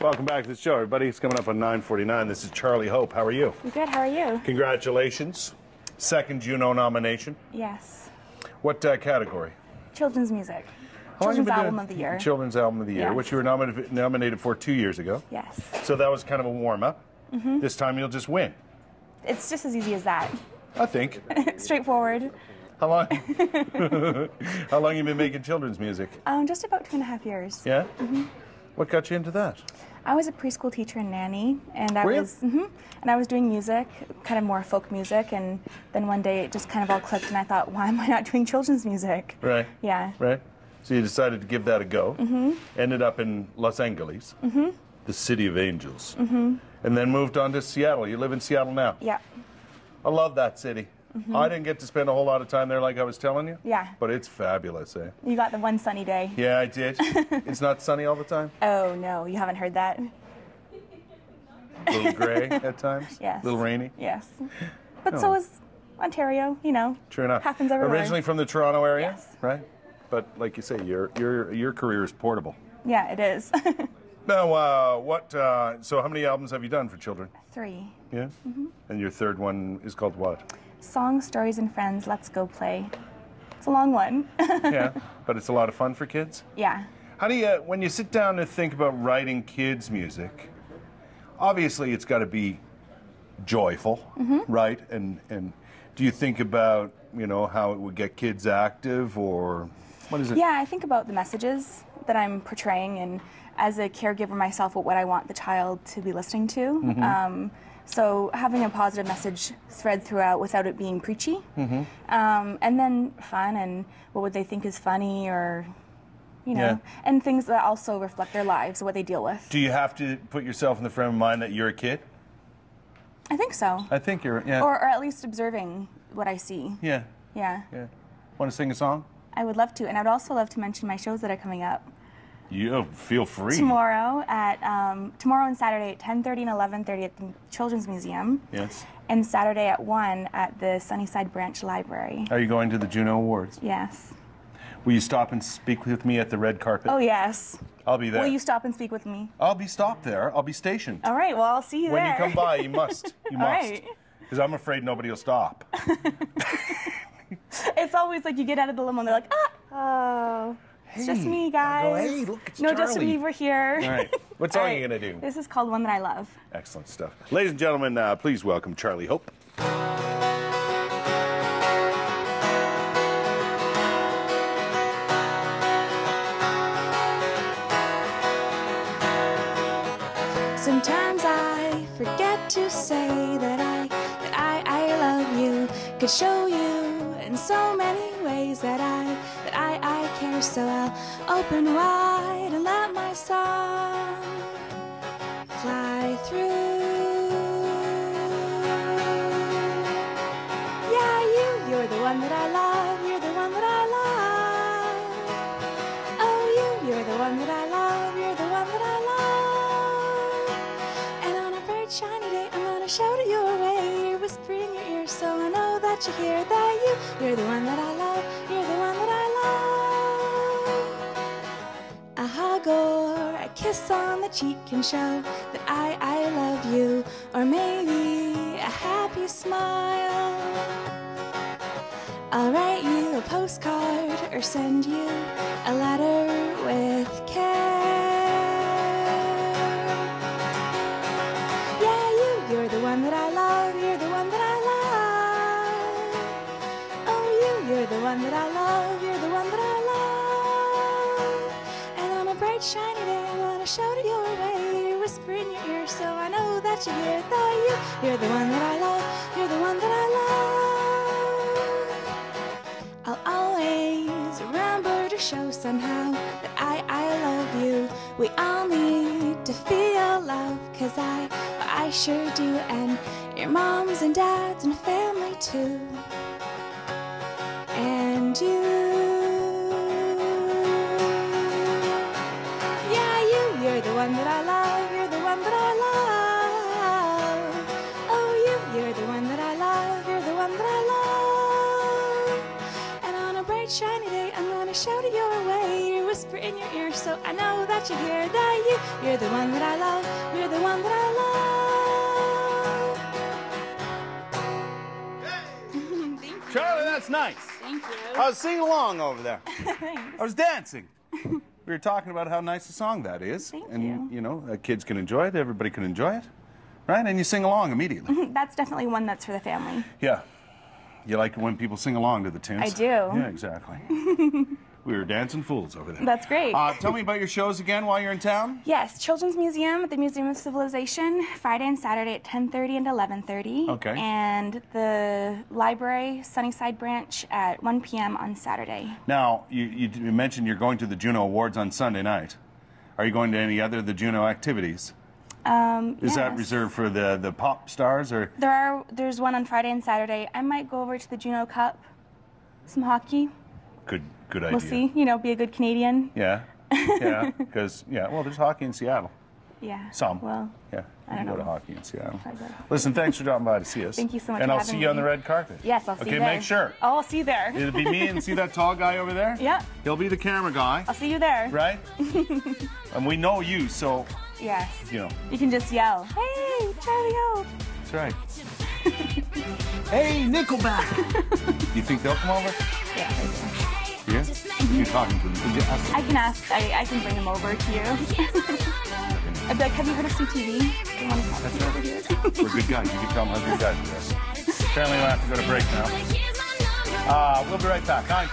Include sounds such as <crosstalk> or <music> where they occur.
Welcome back to the show, everybody. It's coming up on 9:49. This is Charlie Hope. How are you? I'm good. How are you? Congratulations, second Juno nomination. Yes. What uh, category? Children's music. How Children's album of the year. Children's album of the year, Yes. which you were nominated nominated for two years ago. yes. So that was kind of a warm up. Mm-hmm. This time you'll just win. It's just as easy as that. I think. <laughs> Straightforward. How long? <laughs> <laughs> How long have you been making children's music? Um, just about two and a half years. Yeah. Mm-hmm. What got you into that? I was a preschool teacher and nanny, and I Were was hmm and I was doing music, kind of more folk music, and then one day it just kind of all clicked, and I thought, why am I not <laughs> doing children's music? Right. Yeah. Right. So you decided to give that a go. Mm-hmm. Ended up in Los Angeles, mm-hmm. the city of angels, mm-hmm. and then moved on to Seattle. You live in Seattle now. Yeah. I love that city. I didn't get to spend a whole lot of time there, like I was telling you. Mm-hmm. Yeah. But it's fabulous, eh? You got the one sunny day. Yeah, I did. <laughs> it's not sunny all the time. Oh no, you haven't heard that? A little gray at times. <laughs> Yes. A little rainy. Yes. <laughs> But so Oh. is Ontario. You know. True enough. Happens everywhere. Originally from the Toronto area, Yes. right? But like you say, your your your career is portable. Yeah, it is. Now, uh, what? Uh, so, how many albums have you done for children? Three. Yeah. Mm-hmm. And your third one is called what? Songs, stories, and friends. Let's go play. It's a long one. <laughs> yeah, but it's a lot of fun for kids. yeah. How do you, when you sit down to think about writing kids' music? Obviously, it's got to be joyful, Mm-hmm. right? And and do you think about you know how it would get kids active, or what is it? Yeah, I think about the messages that I'm portraying, and as a caregiver myself, what I want the child to be listening to. Mm-hmm. Um, so having a positive message thread throughout without it being preachy, Mm-hmm. um, and then fun, and what would they think is funny, or you know, Yeah. and things that also reflect their lives, what they deal with. Do you have to put yourself in the frame of mind that you're a kid? I think so, I think you're. Yeah. or, or at least observing what I see. yeah. Yeah, Yeah. Want to sing a song? I would love to, and I would also love to mention my shows that are coming up. You oh, feel free. tomorrow at um, tomorrow and Saturday at 10:30 and 11:30 at the Children's Museum, Yes. and Saturday at one at the Sunnyside Branch Library. Are you going to the Juno Awards? Yes. Will you stop and speak with me at the red carpet? Oh yes. I'll be there. Will you stop and speak with me? I'll be stopped there. I'll be stationed. All right. Well, I'll see you when there. When you come by, you must. <laughs> You All must. right. Because I'm afraid nobody will stop. <laughs> <laughs> It's always like you get out of the limo and they're like, ah, oh, it's just me, guys. go, "Hey, look, it's no, Justin Bieber here. All right. What <laughs> All song are you going to do? This is called One That I Love. Excellent stuff. Ladies and gentlemen, uh, please welcome Charlie Hope. Sometimes I forget to say that I that I, I love you. Could show you in so many ways that I that I, I care. So I'll open wide and let my song fly through. Yeah, you, you're the one that I love. You're the one that I love. Oh, you, you're the one that I love. You're the one that I love. And on a bright, shiny day, I'm gonna shout it your way. You're whispering in your ear, so I know you hear that you, you're the one that I love. You're the one that I love. A hug or a kiss on the cheek can show that I, I love you. Or maybe a happy smile. I'll write you a postcard or send you a letter with bright, shiny day, I'm gonna shout it your way. You're whispering in your ear, so I know that you hear that you, you're the one that I love. You're the one that I love. I'll always remember to show somehow that I, I love you. We all need to feel love, cause I, I sure do. And your moms and dads and family too. And you. So I know that you hear that you, you're the one that I love, you're the one that I love. Thank you. Charlie, that's nice. Thank you. I was singing along over there. <laughs> Thanks. I was dancing. <laughs> we were talking about how nice a song that is. Thank and, you. know, uh, kids can enjoy it, everybody can enjoy it. Right? And you sing along immediately. <laughs> That's definitely one that's for the family. yeah. You like when people sing along to the tunes? I do. Yeah, exactly. <laughs> we were dancing fools over there. That's great. Uh, tell me about your shows again while you're in town. Yes, Children's Museum at the Museum of Civilization, Friday and Saturday at 10:30 and 11:30. Okay. And the library, Sunnyside branch, at 1 p.m. on Saturday. Now, you, you, you mentioned you're going to the Juno Awards on Sunday night. Are you going to any other of the Juno activities? Um, Is that reserved for the, the pop stars or? There are. There's one on Friday and Saturday. I might go over to the Juno Cup, some hockey. Good, good idea. We'll see. You know, be a good Canadian. Yeah, yeah, <laughs> because yeah, well, there's hockey in Seattle. Yeah. Some. Well, Yeah, I you can don't go to hockey in Seattle. Listen, thanks for dropping by to see us. Thank you so much And I'll see you on the red carpet. yes, I'll see okay, you there. make sure. Oh, I'll see you there. It'll be me and see that tall guy over there? <laughs> Yeah. He'll be the camera guy, I'll see you there. right? <laughs> and we know you, so, Yes. you know, You can just yell, "Hey, Charlie Hope!" that's right. <laughs> Hey, Nickelback! <laughs> You think they'll come over? Yeah. right there. Yeah? You're talking to them. Did you ask them? I can ask. I, I can bring them over to you. <laughs> I'd be like, have you heard of CTV? They want to talk to you. We're good guys. You can tell them how good guys we are. Apparently, we'll have to go to break now. Uh, we'll be right back. 9